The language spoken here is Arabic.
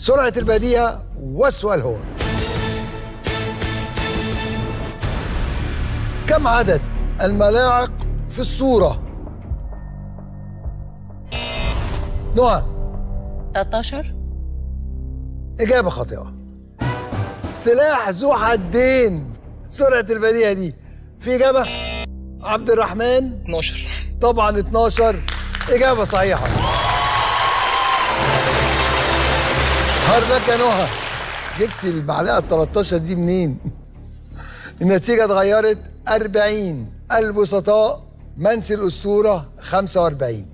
سرعة البديهة والسؤال هو كم عدد الملاعق في الصورة؟ نهى. 13 إجابة خاطئة. سلاح ذو حدين. سرعة البديهة دي. في إجابة؟ عبد الرحمن؟ 12 طبعا 12 إجابة صحيحة. لك يا نهى جبتي المعلقة ال 13 دي منين؟ النتيجة اتغيرت 40 البسطاء منسي الأسطورة 45